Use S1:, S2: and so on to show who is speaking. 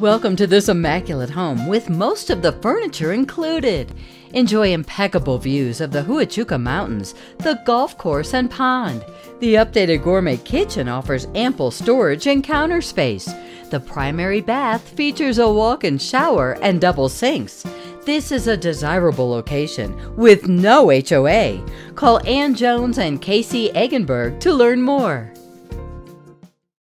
S1: Welcome to this immaculate home with most of the furniture included. Enjoy impeccable views of the Huachuca Mountains, the golf course, and pond. The updated gourmet kitchen offers ample storage and counter space. The primary bath features a walk in shower and double sinks. This is a desirable location with no HOA. Call Ann Jones and Casey Eggenberg to learn more.